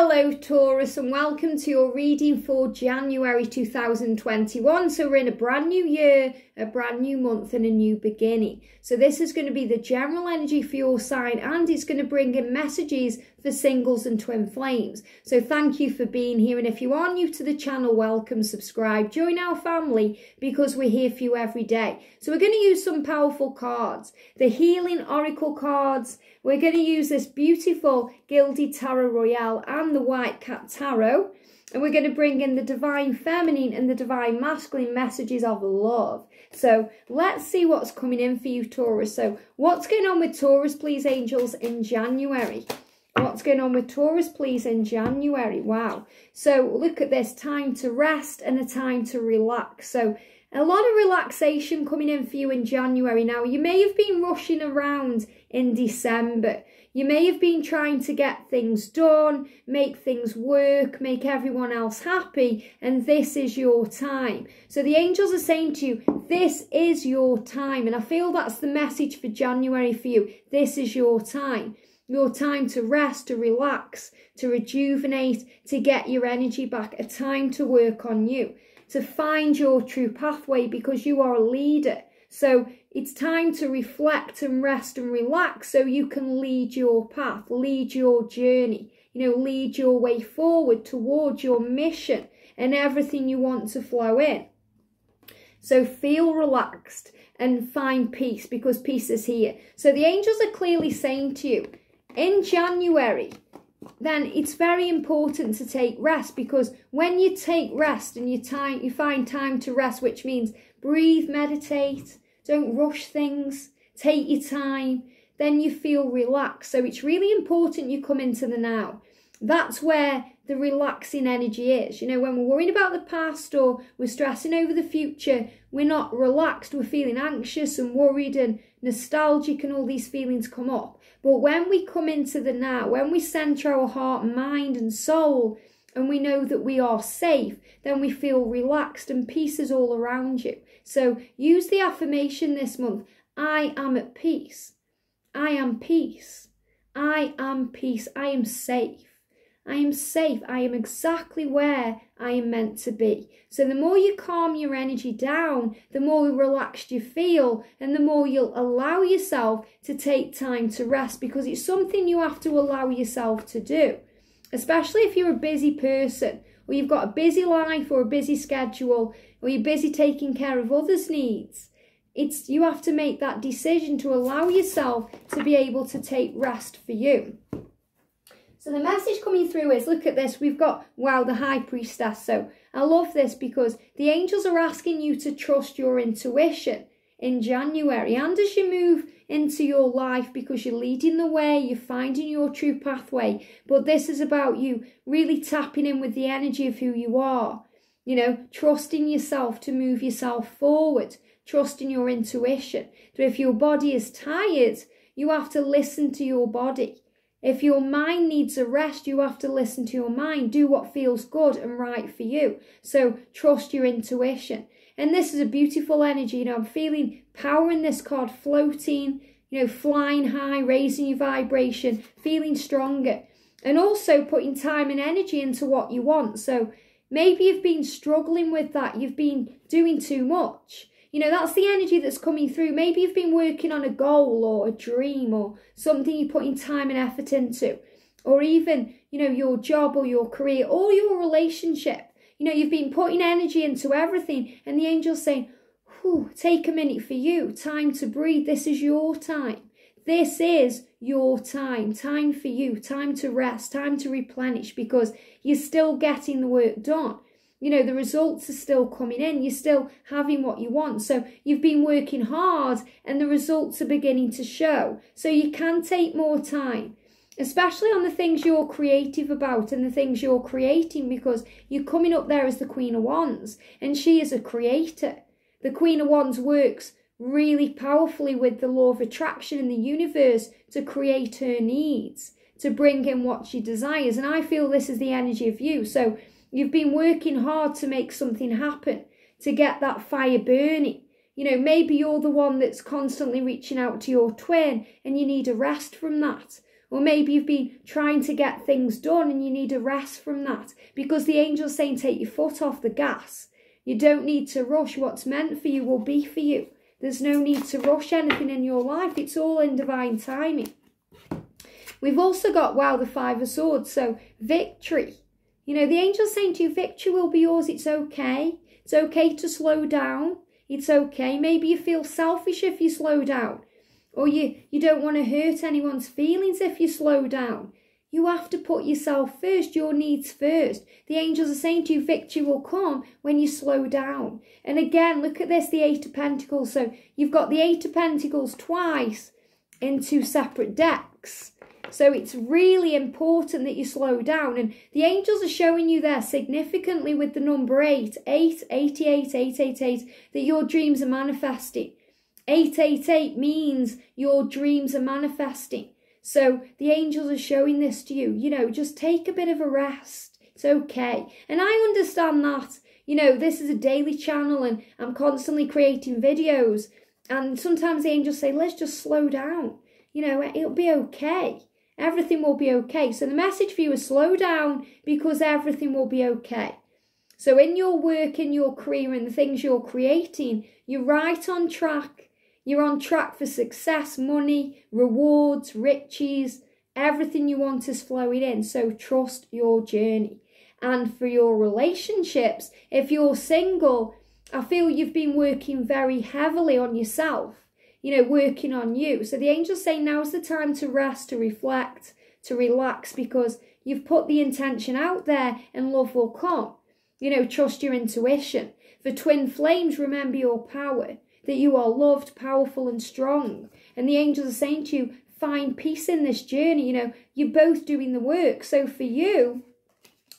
Hello Taurus and welcome to your reading for January 2021. So we're in a brand new year, a brand new month and a new beginning. So this is going to be the general energy for your sign and it's going to bring in messages for singles and twin flames. So thank you for being here and if you are new to the channel, welcome, subscribe, join our family because we're here for you every day. So we're going to use some powerful cards. The Healing Oracle cards, we're going to use this beautiful Gilded Tarot Royale and the White Cat Tarot. And we're going to bring in the Divine Feminine and the Divine Masculine messages of love. So let's see what's coming in for you, Taurus. So what's going on with Taurus, please, angels, in January? What's going on with Taurus, please, in January? Wow. So look at this, time to rest and a time to relax. So a lot of relaxation coming in for you in January. Now, you may have been rushing around in December. You may have been trying to get things done, make things work, make everyone else happy, and this is your time. So the angels are saying to you, this is your time. And I feel that's the message for January for you. This is your time. Your time to rest, to relax, to rejuvenate, to get your energy back, a time to work on you to find your true pathway because you are a leader. So it's time to reflect and rest and relax so you can lead your path, lead your journey, you know, lead your way forward towards your mission and everything you want to flow in. So feel relaxed and find peace because peace is here. So the angels are clearly saying to you, in January, then it's very important to take rest because when you take rest and you time you find time to rest which means breathe meditate don't rush things take your time then you feel relaxed. So it's really important you come into the now that's where the relaxing energy is. You know, when we're worrying about the past or we're stressing over the future, we're not relaxed, we're feeling anxious and worried and nostalgic, and all these feelings come up. But when we come into the now, when we center our heart, mind, and soul, and we know that we are safe, then we feel relaxed and peace is all around you. So use the affirmation this month I am at peace. I am peace. I am peace. I am safe. I am safe. I am exactly where I am meant to be. So the more you calm your energy down, the more relaxed you feel, and the more you'll allow yourself to take time to rest because it's something you have to allow yourself to do. Especially if you're a busy person or you've got a busy life or a busy schedule or you're busy taking care of others' needs. It's you have to make that decision to allow yourself to be able to take rest for you. So the message coming through is, look at this, we've got, wow, the High Priestess. So I love this because the angels are asking you to trust your intuition in January and as you move into your life because you're leading the way, you're finding your true pathway. But this is about you really tapping in with the energy of who you are, you know, trusting yourself to move yourself forward, trusting your intuition. So if your body is tired, you have to listen to your body. If your mind needs a rest, you have to listen to your mind. Do what feels good and right for you. So trust your intuition. And this is a beautiful energy. You know, I'm feeling power in this card floating, you know, flying high, raising your vibration, feeling stronger. And also putting time and energy into what you want. So maybe you've been struggling with that. You've been doing too much. You know, that's the energy that's coming through. Maybe you've been working on a goal or a dream or something you're putting time and effort into, or even, you know, your job or your career or your relationship. You know, you've been putting energy into everything, and the angel's saying, Whew, take a minute for you, time to breathe. This is your time. This is your time, time for you, time to rest, time to replenish because you're still getting the work done. You know, the results are still coming in. You're still having what you want. So you've been working hard and the results are beginning to show. So you can take more time, especially on the things you're creative about and the things you're creating because you're coming up there as the Queen of Wands and she is a creator. The Queen of Wands works really powerfully with the law of attraction in the universe to create her needs, to bring in what she desires. And I feel this is the energy of you. So You've been working hard to make something happen, to get that fire burning. You know, maybe you're the one that's constantly reaching out to your twin and you need a rest from that. Or maybe you've been trying to get things done and you need a rest from that because the angel's saying take your foot off the gas. You don't need to rush. What's meant for you will be for you. There's no need to rush anything in your life. It's all in divine timing. We've also got, wow, the Five of Swords. So victory. You know, the angel's saying to you, victory will be yours. It's okay. It's okay to slow down. It's okay. Maybe you feel selfish if you slow down. Or you, you don't want to hurt anyone's feelings if you slow down. You have to put yourself first, your needs first. The angels are saying to you, victory will come when you slow down. And again, look at this the Eight of Pentacles. So you've got the Eight of Pentacles twice in two separate decks. So it's really important that you slow down. And the angels are showing you there significantly with the number 8, 8, 88, 888, that your dreams are manifesting. 888 means your dreams are manifesting. So the angels are showing this to you. You know, just take a bit of a rest. It's okay. And I understand that. You know, this is a daily channel and I'm constantly creating videos. And sometimes the angels say, let's just slow down. You know, it'll be okay. Everything will be okay. So the message for you is slow down because everything will be okay. So in your work, in your career, and the things you're creating, you're right on track you're on track for success, money, rewards, riches, everything you want is flowing in. So trust your journey. And for your relationships, if you're single, I feel you've been working very heavily on yourself, you know, working on you. So the angels say now's the time to rest, to reflect, to relax because you've put the intention out there and love will come. You know, trust your intuition. For twin flames, remember your power that you are loved, powerful, and strong. And the angels are saying to you, find peace in this journey. You know, you're both doing the work. So for you,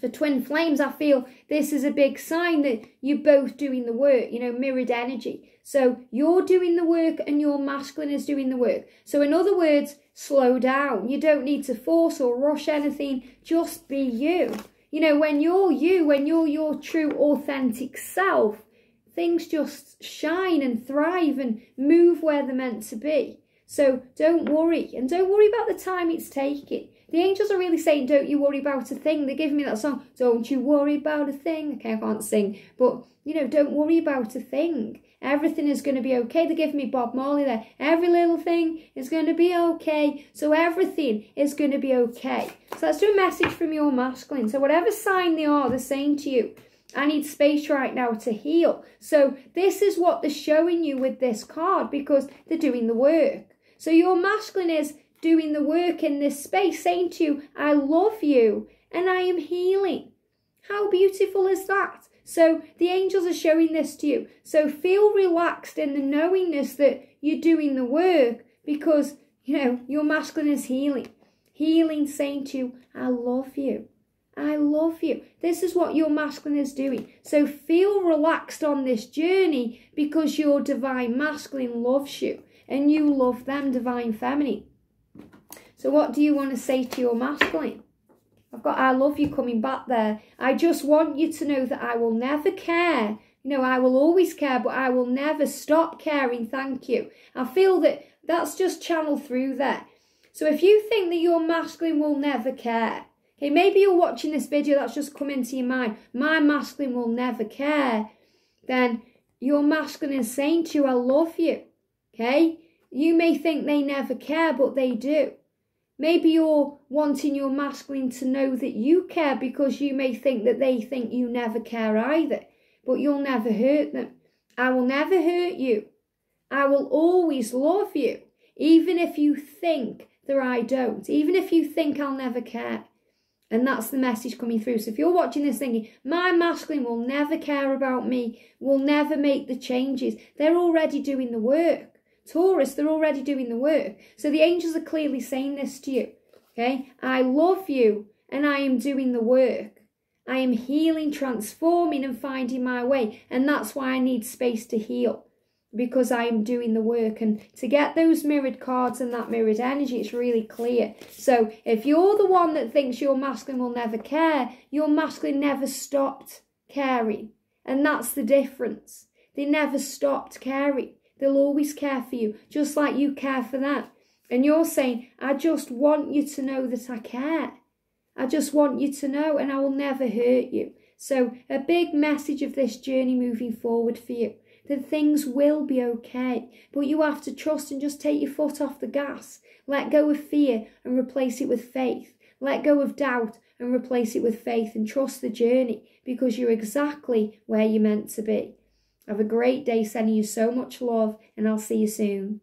for twin flames, I feel this is a big sign that you're both doing the work, you know, mirrored energy. So you're doing the work and your masculine is doing the work. So in other words, slow down. You don't need to force or rush anything. Just be you. You know, when you're you, when you're your true authentic self, things just shine and thrive and move where they're meant to be. So don't worry and don't worry about the time it's taking. The angels are really saying, don't you worry about a thing. They're giving me that song, don't you worry about a thing. Okay, I can't sing, but you know, don't worry about a thing. Everything is going to be okay. They're giving me Bob Marley there. Every little thing is going to be okay. So everything is going to be okay. So let's do a message from your masculine. So whatever sign they are, they're saying to you, I need space right now to heal. So this is what they're showing you with this card because they're doing the work. So your masculine is doing the work in this space, saying to you, I love you and I am healing. How beautiful is that? So the angels are showing this to you. So feel relaxed in the knowingness that you're doing the work because, you know, your masculine is healing. Healing saying to you, I love you. I love you. This is what your masculine is doing. So feel relaxed on this journey because your divine masculine loves you and you love them, divine feminine. So, what do you want to say to your masculine? I've got I love you coming back there. I just want you to know that I will never care. You know, I will always care, but I will never stop caring. Thank you. I feel that that's just channeled through there. So, if you think that your masculine will never care, Okay, maybe you're watching this video that's just come into your mind. My masculine will never care. Then your masculine is saying to you, I love you. Okay? You may think they never care, but they do. Maybe you're wanting your masculine to know that you care because you may think that they think you never care either. But you'll never hurt them. I will never hurt you. I will always love you, even if you think that I don't, even if you think I'll never care. And that's the message coming through. So if you're watching this thinking, my masculine will never care about me, will never make the changes, they're already doing the work. Taurus, they're already doing the work. So the angels are clearly saying this to you. Okay? I love you and I am doing the work. I am healing, transforming, and finding my way. And that's why I need space to heal because I am doing the work. And to get those mirrored cards and that mirrored energy, it's really clear. So if you're the one that thinks your masculine will never care, your masculine never stopped caring. And that's the difference. They never stopped caring. They'll always care for you, just like you care for that. And you're saying, I just want you to know that I care. I just want you to know, and I will never hurt you. So, a big message of this journey moving forward for you that things will be okay, but you have to trust and just take your foot off the gas. Let go of fear and replace it with faith. Let go of doubt and replace it with faith and trust the journey because you're exactly where you're meant to be. Have a great day, sending you so much love, and I'll see you soon.